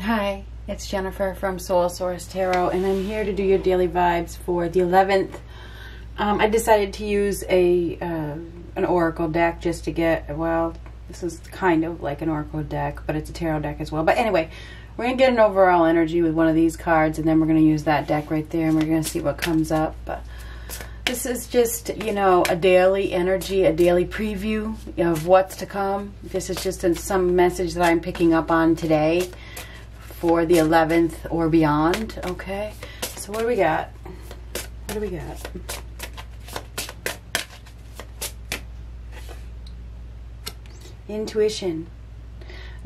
Hi, it's Jennifer from Soul Source Tarot, and I'm here to do your daily vibes for the 11th. Um, I decided to use a uh, an oracle deck just to get well. This is kind of like an oracle deck, but it's a tarot deck as well. But anyway, we're gonna get an overall energy with one of these cards, and then we're gonna use that deck right there, and we're gonna see what comes up. But this is just, you know, a daily energy, a daily preview of what's to come. This is just some message that I'm picking up on today for the 11th or beyond, okay? So what do we got? What do we got? Intuition.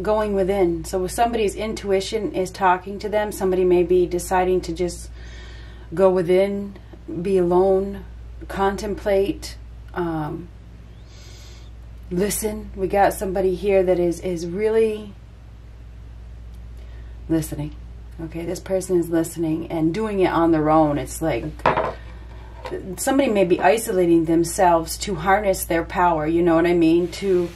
Going within. So if somebody's intuition is talking to them, somebody may be deciding to just go within, be alone, contemplate, um, listen. We got somebody here that is, is really listening. Okay, this person is listening and doing it on their own. It's like somebody may be isolating themselves to harness their power, you know what I mean? To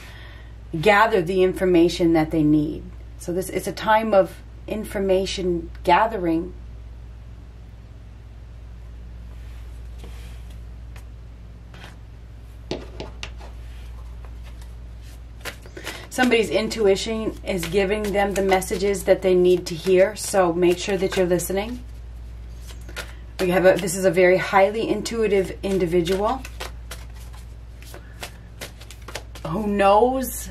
gather the information that they need. So this it's a time of information gathering somebody's intuition is giving them the messages that they need to hear. So make sure that you're listening. We have a, this is a very highly intuitive individual who knows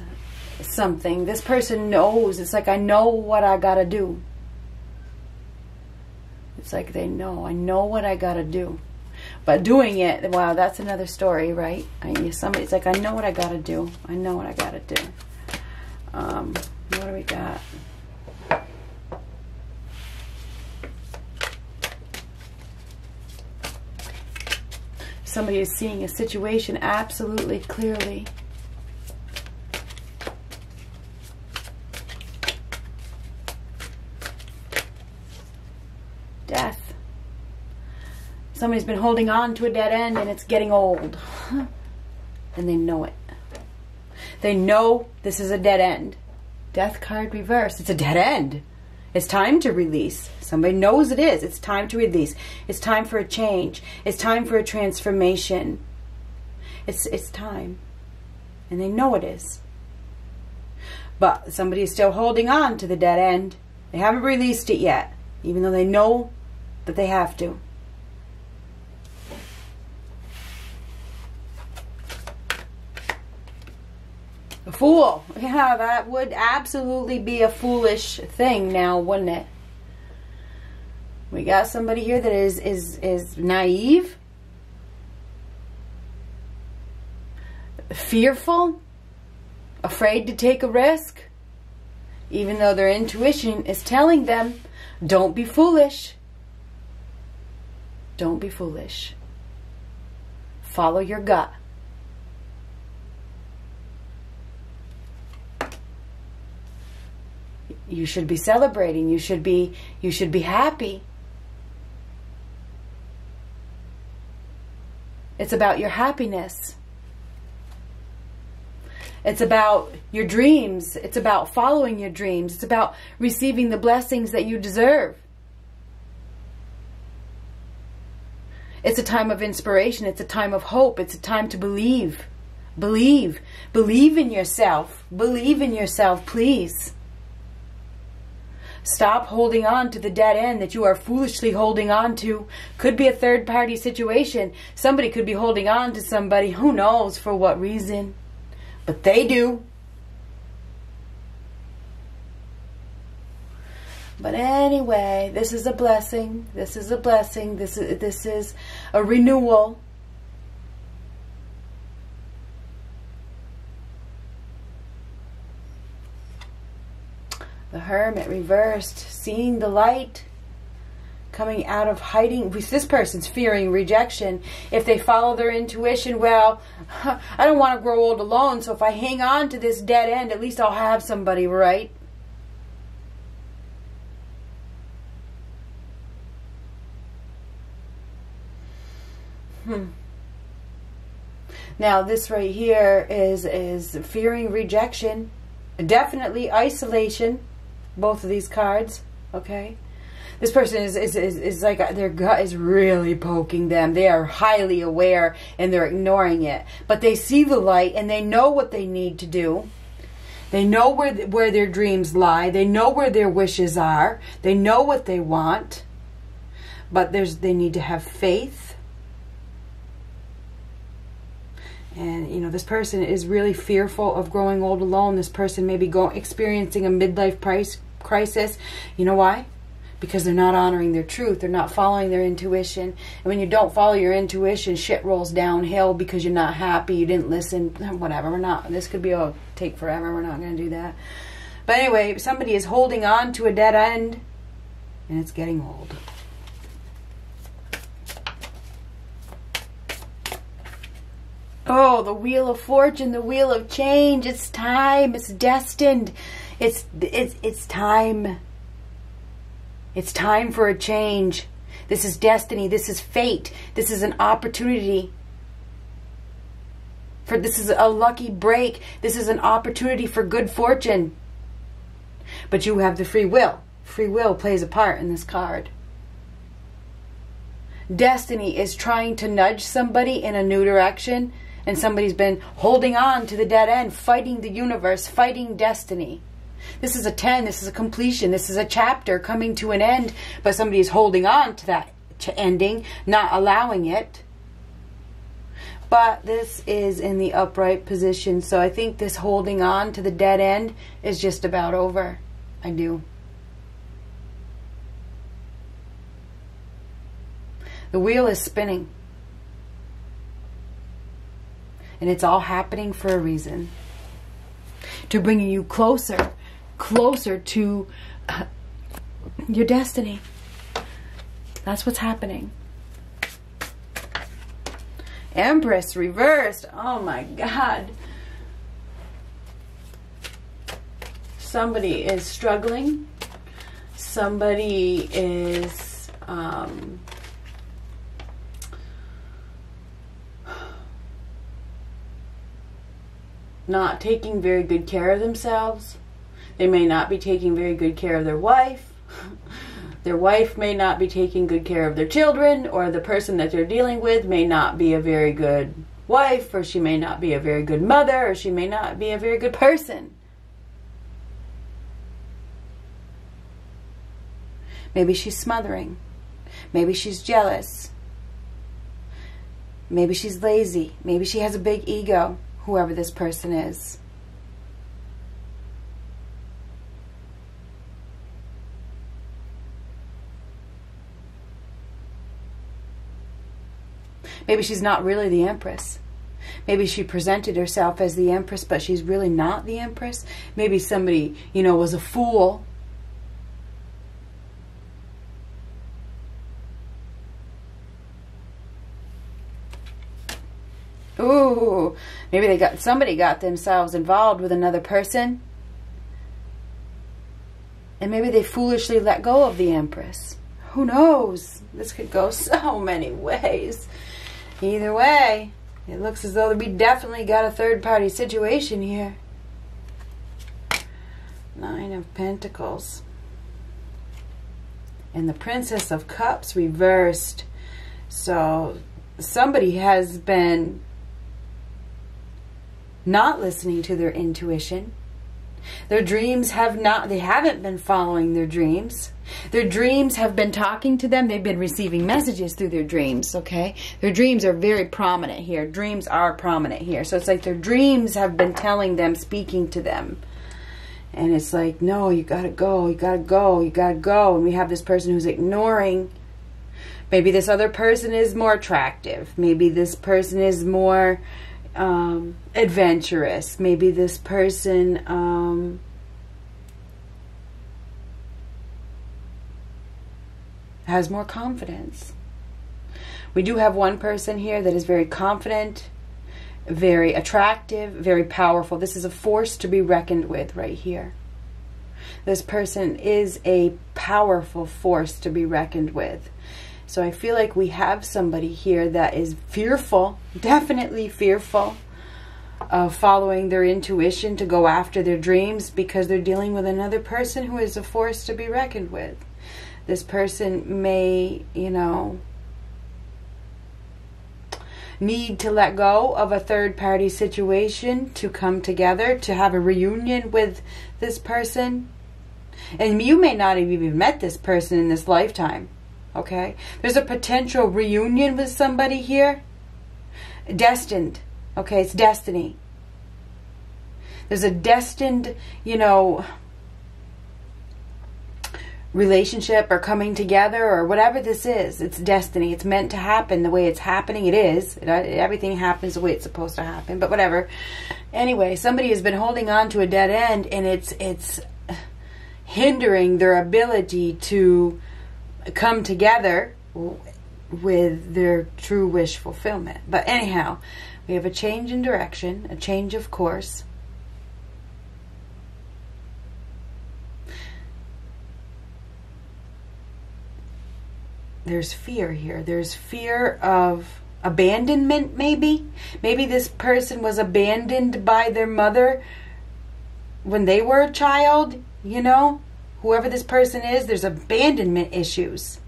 something. This person knows. It's like, I know what I got to do. It's like they know. I know what I got to do. But doing it, wow, that's another story, right? I, somebody's like, I know what I got to do. I know what I got to do. Um, what do we got? Somebody is seeing a situation absolutely clearly. Death. Somebody's been holding on to a dead end and it's getting old. and they know it. They know this is a dead end. Death card reverse. It's a dead end. It's time to release. Somebody knows it is. It's time to release. It's time for a change. It's time for a transformation. It's it's time. And they know it is. But somebody is still holding on to the dead end. They haven't released it yet, even though they know that they have to. A fool. Yeah, that would absolutely be a foolish thing now, wouldn't it? We got somebody here that is is is naive, fearful, afraid to take a risk, even though their intuition is telling them, don't be foolish. Don't be foolish. Follow your gut. You should be celebrating. You should be you should be happy. It's about your happiness. It's about your dreams. It's about following your dreams. It's about receiving the blessings that you deserve. It's a time of inspiration. It's a time of hope. It's a time to believe. Believe. Believe in yourself. Believe in yourself please Stop holding on to the dead end that you are foolishly holding on to. Could be a third party situation. Somebody could be holding on to somebody. Who knows for what reason? But they do. But anyway, this is a blessing. This is a blessing. This is this is a renewal. Hermit reversed, seeing the light coming out of hiding. This person's fearing rejection. If they follow their intuition, well, I don't want to grow old alone, so if I hang on to this dead end, at least I'll have somebody, right? Hmm. Now this right here is is fearing rejection, definitely isolation both of these cards, okay? This person is, is, is, is like their gut is really poking them. They are highly aware and they're ignoring it. But they see the light and they know what they need to do. They know where, where their dreams lie. They know where their wishes are. They know what they want. But there's, they need to have faith. And, you know, this person is really fearful of growing old alone. This person may be going, experiencing a midlife price, crisis. You know why? because they're not honoring their truth. They're not following their intuition. And when you don't follow your intuition, shit rolls downhill because you're not happy. You didn't listen. Whatever. We're not. This could be a take forever. We're not going to do that. But anyway, somebody is holding on to a dead end, and it's getting old. Oh, the wheel of fortune, the wheel of change. It's time. It's destined. It's it's it's time. It's time for a change. This is destiny. This is fate. This is an opportunity. For this is a lucky break. This is an opportunity for good fortune. But you have the free will. Free will plays a part in this card. Destiny is trying to nudge somebody in a new direction, and somebody's been holding on to the dead end, fighting the universe, fighting destiny. This is a 10. This is a completion. This is a chapter coming to an end, but somebody is holding on to that ending, not allowing it. But this is in the upright position, so I think this holding on to the dead end is just about over. I do. The wheel is spinning. And it's all happening for a reason. To bring you closer closer to uh, your destiny. That's what's happening. Empress reversed. Oh my God. Somebody is struggling. Somebody is um, not taking very good care of themselves. They may not be taking very good care of their wife. Their wife may not be taking good care of their children, or the person that they're dealing with may not be a very good wife, or she may not be a very good mother, or she may not be a very good person. Maybe she's smothering. Maybe she's jealous. Maybe she's lazy. Maybe she has a big ego, whoever this person is. Maybe she's not really the Empress. Maybe she presented herself as the Empress, but she's really not the Empress. Maybe somebody, you know, was a fool. Ooh, maybe they got somebody got themselves involved with another person. And maybe they foolishly let go of the Empress. Who knows? This could go so many ways. Either way, it looks as though we definitely got a third party situation here. Nine of Pentacles. And the Princess of Cups reversed. So somebody has been not listening to their intuition. Their dreams have not, they haven't been following their dreams. Their dreams have been talking to them. They've been receiving messages through their dreams, okay? Their dreams are very prominent here. Dreams are prominent here. So it's like their dreams have been telling them, speaking to them. And it's like, no, you gotta go, you gotta go, you gotta go. And we have this person who's ignoring. Maybe this other person is more attractive. Maybe this person is more um, adventurous. Maybe this person um, has more confidence. We do have one person here that is very confident, very attractive, very powerful. This is a force to be reckoned with right here. This person is a powerful force to be reckoned with. So I feel like we have somebody here that is fearful, definitely fearful. of following their intuition to go after their dreams because they're dealing with another person who is a force to be reckoned with. This person may, you know, need to let go of a third party situation to come together, to have a reunion with this person. And you may not have even met this person in this lifetime. Okay? There's a potential reunion with somebody here. Destined. Okay? It's destiny. There's a destined, you know, relationship or coming together or whatever this is. It's destiny. It's meant to happen the way it's happening. It is. Everything happens the way it's supposed to happen. But whatever. Anyway, somebody has been holding on to a dead end and it's it's hindering their ability to come together with their true wish fulfillment. But anyhow, we have a change in direction, a change of course. there's fear here. There's fear of abandonment, maybe. Maybe this person was abandoned by their mother when they were a child, you know? Whoever this person is, there's abandonment issues.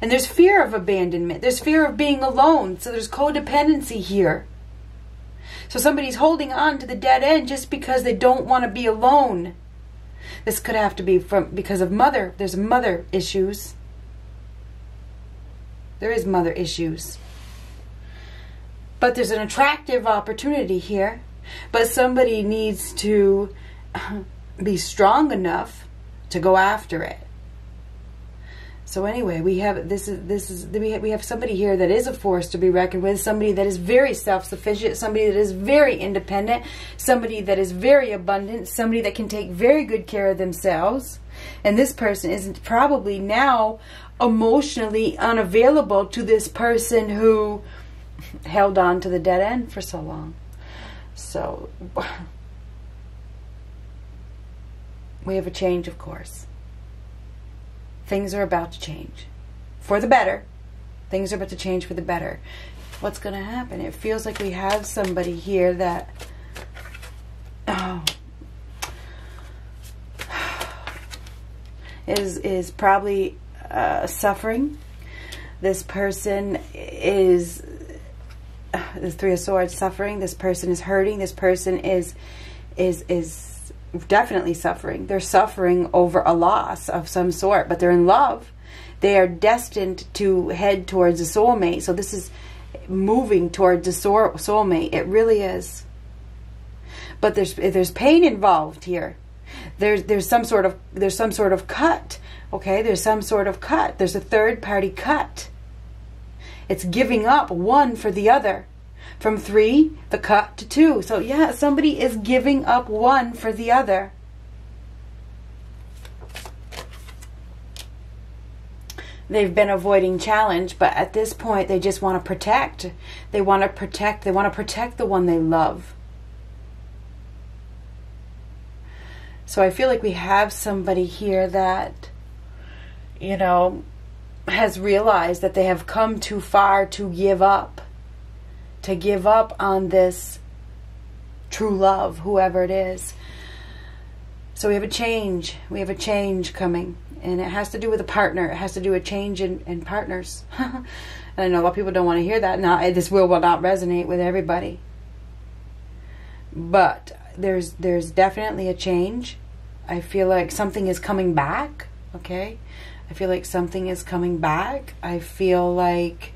And there's fear of abandonment. There's fear of being alone. So there's codependency here. So somebody's holding on to the dead end just because they don't want to be alone. This could have to be from because of mother. There's mother issues. There is mother issues. But there's an attractive opportunity here. But somebody needs to be strong enough to go after it. So anyway, we have this is this is we have, we have somebody here that is a force to be reckoned with. Somebody that is very self-sufficient. Somebody that is very independent. Somebody that is very abundant. Somebody that can take very good care of themselves. And this person is probably now emotionally unavailable to this person who held on to the dead end for so long. So we have a change, of course. Things are about to change for the better. Things are about to change for the better. What's going to happen? It feels like we have somebody here that. Oh, is is probably uh, suffering. This person is uh, the Three of Swords suffering. This person is hurting. This person is is is definitely suffering. They're suffering over a loss of some sort, but they're in love. They are destined to head towards a soulmate. So this is moving towards a soulmate. It really is. But there's there's pain involved here. There's there's some sort of there's some sort of cut Okay, there's some sort of cut. There's a third party cut. It's giving up one for the other. From three, the cut to two. So, yeah, somebody is giving up one for the other. They've been avoiding challenge, but at this point, they just want to protect. They want to protect. They want to protect the one they love. So I feel like we have somebody here that you know, has realized that they have come too far to give up, to give up on this true love, whoever it is. So we have a change. We have a change coming. And it has to do with a partner. It has to do with change in, in partners. and I know a lot of people don't want to hear that. Now, this will, will not resonate with everybody. But there's there's definitely a change. I feel like something is coming back. Okay, I feel like something is coming back. I feel like,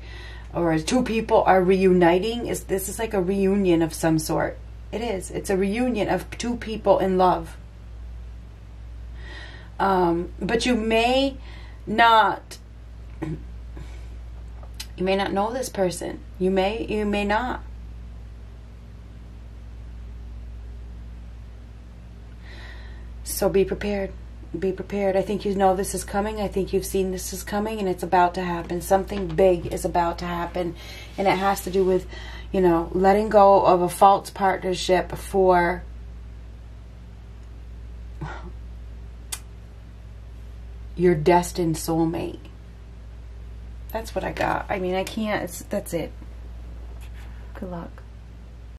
or two people are reuniting. Is this is like a reunion of some sort? It is. It's a reunion of two people in love. Um, but you may not. You may not know this person. You may. You may not. So be prepared be prepared. I think you know this is coming. I think you've seen this is coming and it's about to happen. Something big is about to happen. And it has to do with, you know, letting go of a false partnership for your destined soulmate. That's what I got. I mean, I can't. That's it. Good luck.